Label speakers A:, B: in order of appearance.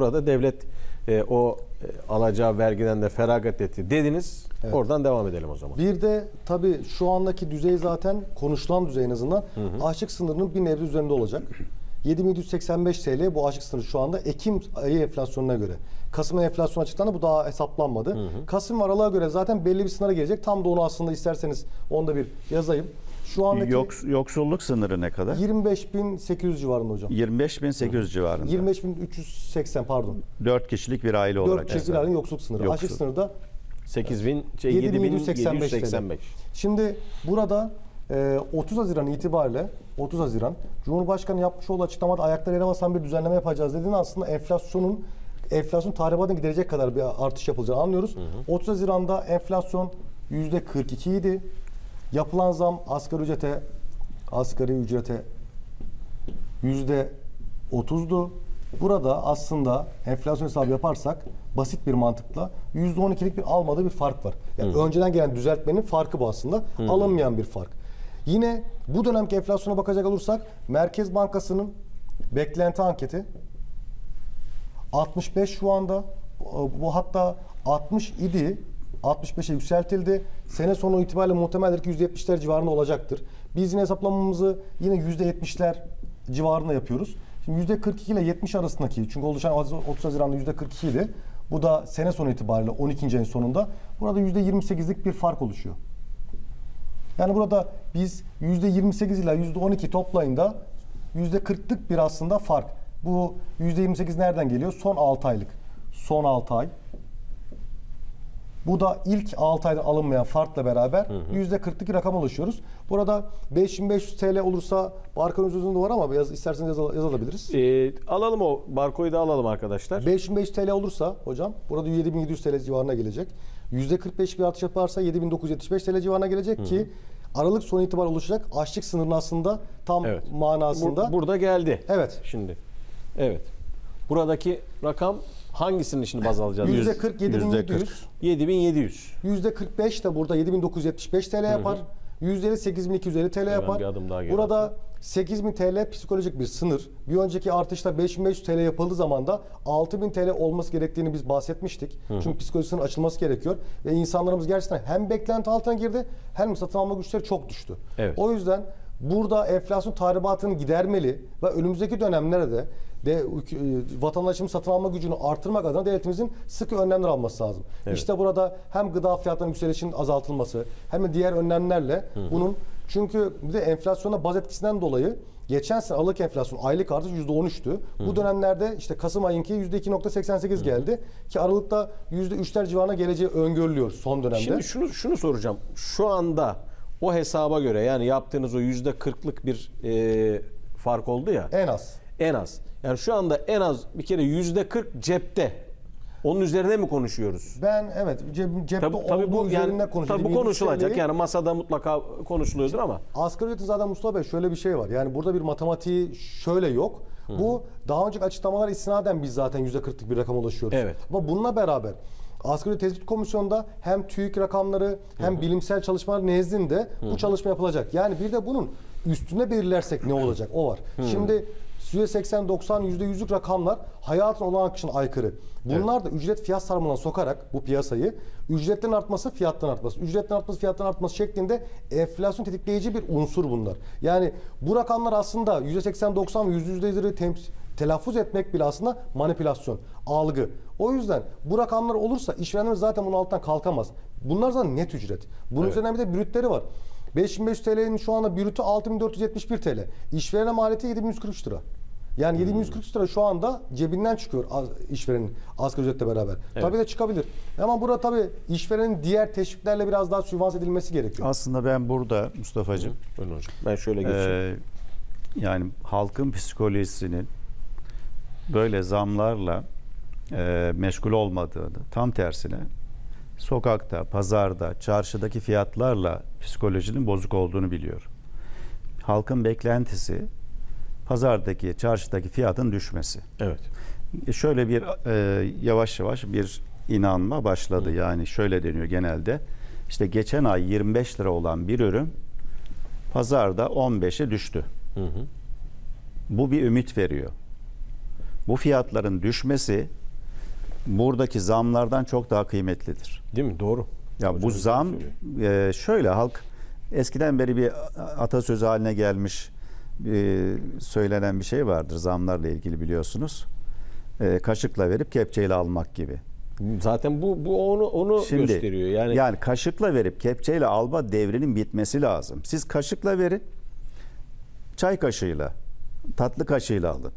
A: Burada devlet e, o e, alacağı vergiden de feragat etti dediniz.
B: Evet.
A: Oradan devam edelim o zaman.
B: Bir de tabii şu andaki düzey zaten konuşulan düzey en azından açlık sınırının bir nebze üzerinde olacak. 7785 TL bu açlık sınırı şu anda Ekim ayı enflasyonuna göre. Kasım enflasyon açıklandı bu daha hesaplanmadı. Kasım ve Aralık'a göre zaten belli bir sınıra gelecek. Tam da onu aslında isterseniz onda bir yazayım. Şu andaki
C: Yoks- yoksulluk sınırı ne kadar?
B: 25.800 civarında hocam.
C: 25.800 civarında.
B: 25.380 pardon.
C: 4 kişilik bir aile olarak.
B: 4 çift bir ailenin yoksulluk sınırı.
C: Yoksul.
B: Açlık sınırı da
A: 8000 şey,
B: 7785
A: 7785.
B: Şimdi burada e, 30 Haziran itibariyle 30 Haziran Cumhurbaşkanı yapmış olduğu açıklamada ayakları yere basan bir düzenleme yapacağız dediğinde aslında enflasyonun enflasyon tahribatını giderecek kadar bir artış yapılacağını anlıyoruz. 30 Haziran'da enflasyon %42 idi. Yapılan zam asgari ücrete asgari ücrete yüzde 30'du. Burada aslında enflasyon hesabı yaparsak basit bir mantıkla yüzde 12'lik bir almadığı bir fark var. Yani önceden gelen düzeltmenin farkı bu aslında. Alınmayan bir fark. Yine bu dönemki enflasyona bakacak olursak Merkez Bankası'nın beklenti anketi 65 şu anda. Bu hatta 60 idi. 65'e yükseltildi. Sene sonu itibariyle muhtemeldir ki %70'ler civarında olacaktır. Biz yine hesaplamamızı yine %70'ler civarında yapıyoruz. Şimdi %42 ile 70 arasındaki çünkü oluşan 30 Haziran'da %42 idi. Bu da sene sonu itibariyle 12. ayın sonunda burada %28'lik bir fark oluşuyor. Yani burada biz %28 ile %12 toplayında %40'lık bir aslında fark. Bu %28 nereden geliyor? Son 6 aylık. Son 6 ay. Bu da ilk 6 ayda alınmayan farkla beraber %40'lık bir rakam oluşuyoruz. Burada 5500 TL olursa barkon üzerinde var ama yaz, isterseniz yazal- yazabiliriz.
A: E, alalım o barkoyu da alalım arkadaşlar.
B: 5500 TL olursa hocam burada 7700 TL civarına gelecek. %45 bir artış yaparsa 7975 TL civarına gelecek ki Aralık sonu itibariyle oluşacak açlık sınırının aslında tam
A: Evet.
B: manasında.
A: Bur- burada geldi.
B: Evet.
A: Şimdi. Evet. Buradaki rakam hangisini şimdi baz alacağız?
B: Yüzde
A: Yüz-
B: 40 7700.
A: 7700.
B: Yüzde 45 de burada 7975 TL yapar. Yüzde 8250 TL yapar.
A: bir adım daha geri
B: Burada 8000 TL psikolojik bir sınır. Bir önceki artışta 5500 TL yapıldığı zaman da 6000 TL olması gerektiğini biz bahsetmiştik. Çünkü psikolojisinin açılması gerekiyor. Ve insanlarımız gerçekten hem beklenti altına girdi hem satın alma güçleri çok düştü.
A: Evet.
B: O yüzden burada enflasyon tahribatını gidermeli ve önümüzdeki dönemlerde de e, vatandaşımız satın alma gücünü artırmak adına devletimizin sıkı önlemler alması lazım.
A: Evet.
B: İşte burada hem gıda fiyatlarının yükselişinin azaltılması hem de diğer önlemlerle bunun çünkü bir de enflasyona baz etkisinden dolayı geçen sene Aralık enflasyon aylık artış %13'tü. Bu dönemlerde işte Kasım ayınki %2.88 geldi ki Aralık'ta %3'ler civarına geleceği öngörülüyor son dönemde.
A: Şimdi şunu şunu soracağım. Şu anda o hesaba göre yani yaptığınız o yüzde kırklık bir e, fark oldu ya.
B: en az.
A: En az. Yani şu anda en az bir kere yüzde kırk cepte. Onun üzerine mi konuşuyoruz?
B: Ben evet ceb, cepte
A: Tabii, tabii bu
B: üzerinde
A: yani
B: konuşuyorum.
A: tabii bu
B: 2700
A: konuşulacak.
B: TL'yi
A: Yani masada mutlaka konuşuluyordur ama
B: Asgari ücretin zaten Mustafa Bey şöyle bir şey var. Yani burada bir matematiği şöyle yok. Bu daha önceki açıklamalar istinaden biz zaten %40'lık bir rakam ulaşıyoruz.
A: Evet.
B: Ama bununla beraber Asgari Tespit Komisyonu'nda hem TÜİK rakamları hem bilimsel çalışmalar nezdinde bu çalışma yapılacak. Yani bir de bunun üstüne belirlersek ne olacak o var. Şimdi %80, 90, %100'lük rakamlar hayatın olan akışına aykırı. Bunlar da ücret fiyat sarmalına sokarak bu piyasayı ücretlerin artması fiyattan artması, ücretlerin artması fiyattan artması şeklinde enflasyon tetikleyici bir unsur bunlar. Yani bu rakamlar aslında %80, 90 ve %100'leri temsil telaffuz etmek bile aslında manipülasyon, algı. O yüzden bu rakamlar olursa işverenler zaten bunun altından kalkamaz. Bunlar zaten net ücret. Bunun üzerine bir de brütleri var. 5500 TL'nin şu anda brütü 6471 TL. İşverene maliyeti 7143 lira. Yani 7143 lira şu anda cebinden çıkıyor az- işverenin asgari ücretle beraber. Tabii de çıkabilir. Ama burada tabii işverenin diğer teşviklerle biraz daha sübvanse edilmesi gerekiyor.
C: Aslında ben burada Mustafa'cığım
A: Buyurun hocam. Ben şöyle geçeyim.
C: e, yani halkın psikolojisinin böyle zamlarla e, meşgul olmadığını tam tersine sokakta, pazarda, çarşıdaki fiyatlarla psikolojinin bozuk olduğunu biliyorum. Halkın beklentisi pazardaki, çarşıdaki fiyatın düşmesi.
A: evet.
C: E, Şöyle bir e, yavaş yavaş bir inanma başladı. Yani şöyle deniyor genelde. İşte geçen ay 25 lira olan bir ürün pazarda 15'e düştü. Bu bir ümit veriyor. Bu fiyatların düşmesi buradaki zamlardan çok daha kıymetlidir.
A: Değil mi? Doğru.
C: Ya bu
A: Hocamız
C: zam e, şöyle halk eskiden beri bir atasözü haline gelmiş e, söylenen bir şey vardır zamlarla ilgili biliyorsunuz. E, kaşıkla verip kepçeyle almak gibi.
A: Zaten bu bu onu onu
C: Şimdi
A: gösteriyor. Yani,
C: yani kaşıkla verip kepçeyle alma devrinin bitmesi lazım. Siz kaşıkla verin, çay kaşığıyla, tatlı kaşığıyla alın.